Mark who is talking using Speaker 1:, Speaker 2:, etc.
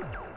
Speaker 1: Oh!